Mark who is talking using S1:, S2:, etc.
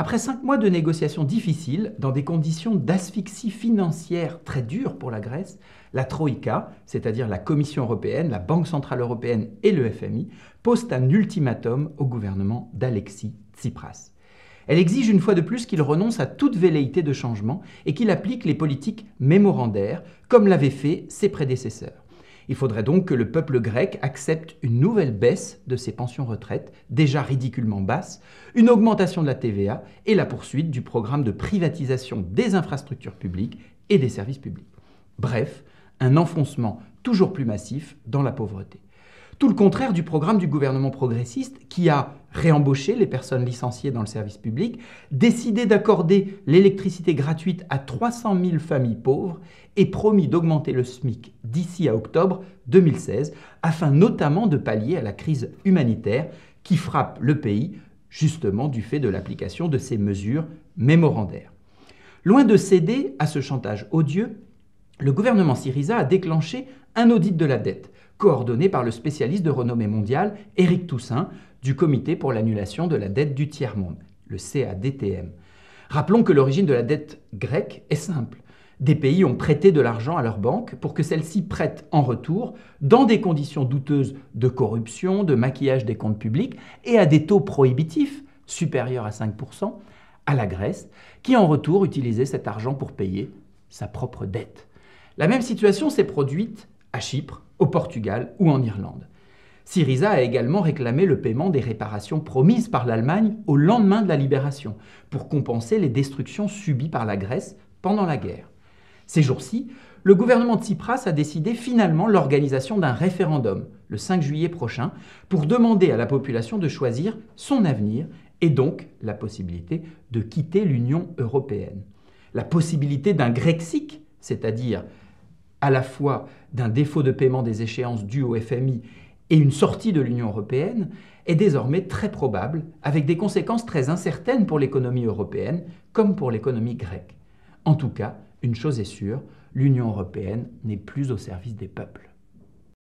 S1: Après cinq mois de négociations difficiles, dans des conditions d'asphyxie financière très dures pour la Grèce, la Troïka, c'est-à-dire la Commission européenne, la Banque centrale européenne et le FMI, posent un ultimatum au gouvernement d'Alexis Tsipras. Elle exige une fois de plus qu'il renonce à toute velléité de changement et qu'il applique les politiques mémorandaires, comme l'avaient fait ses prédécesseurs. Il faudrait donc que le peuple grec accepte une nouvelle baisse de ses pensions retraites, déjà ridiculement basses, une augmentation de la TVA et la poursuite du programme de privatisation des infrastructures publiques et des services publics. Bref, un enfoncement toujours plus massif dans la pauvreté. Tout le contraire du programme du gouvernement progressiste qui a réembauché les personnes licenciées dans le service public, décidé d'accorder l'électricité gratuite à 300 000 familles pauvres et promis d'augmenter le SMIC d'ici à octobre 2016 afin notamment de pallier à la crise humanitaire qui frappe le pays justement du fait de l'application de ces mesures mémorandaires. Loin de céder à ce chantage odieux, le gouvernement Syriza a déclenché un audit de la dette, coordonné par le spécialiste de renommée mondiale Éric Toussaint du Comité pour l'annulation de la dette du tiers-monde, le CADTM. Rappelons que l'origine de la dette grecque est simple. Des pays ont prêté de l'argent à leurs banques pour que celles-ci prêtent en retour dans des conditions douteuses de corruption, de maquillage des comptes publics et à des taux prohibitifs supérieurs à 5% à la Grèce, qui en retour utilisait cet argent pour payer sa propre dette. La même situation s'est produite à Chypre, au Portugal ou en Irlande. Syriza a également réclamé le paiement des réparations promises par l'Allemagne au lendemain de la libération, pour compenser les destructions subies par la Grèce pendant la guerre. Ces jours-ci, le gouvernement de Tsipras a décidé finalement l'organisation d'un référendum le 5 juillet prochain pour demander à la population de choisir son avenir et donc la possibilité de quitter l'Union européenne. La possibilité d'un Grexit, c'est-à-dire à la fois d'un défaut de paiement des échéances dues au FMI et une sortie de l'Union européenne, est désormais très probable, avec des conséquences très incertaines pour l'économie européenne comme pour l'économie grecque. En tout cas, une chose est sûre, l'Union européenne n'est plus au service des peuples.